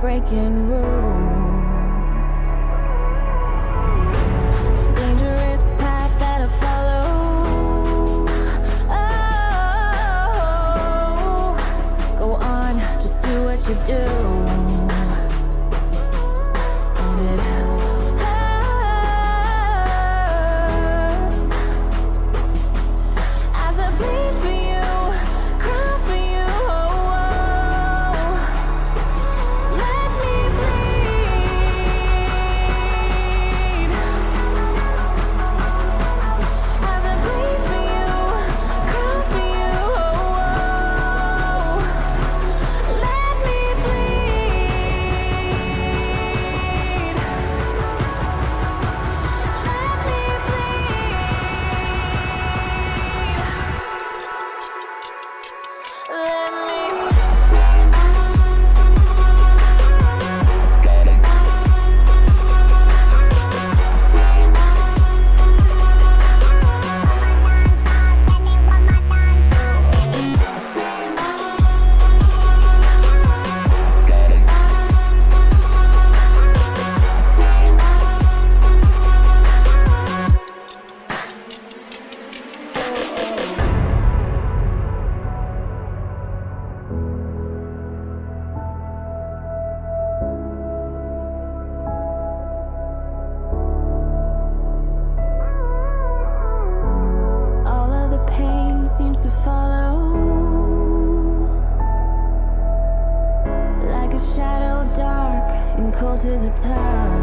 breaking rules. Cold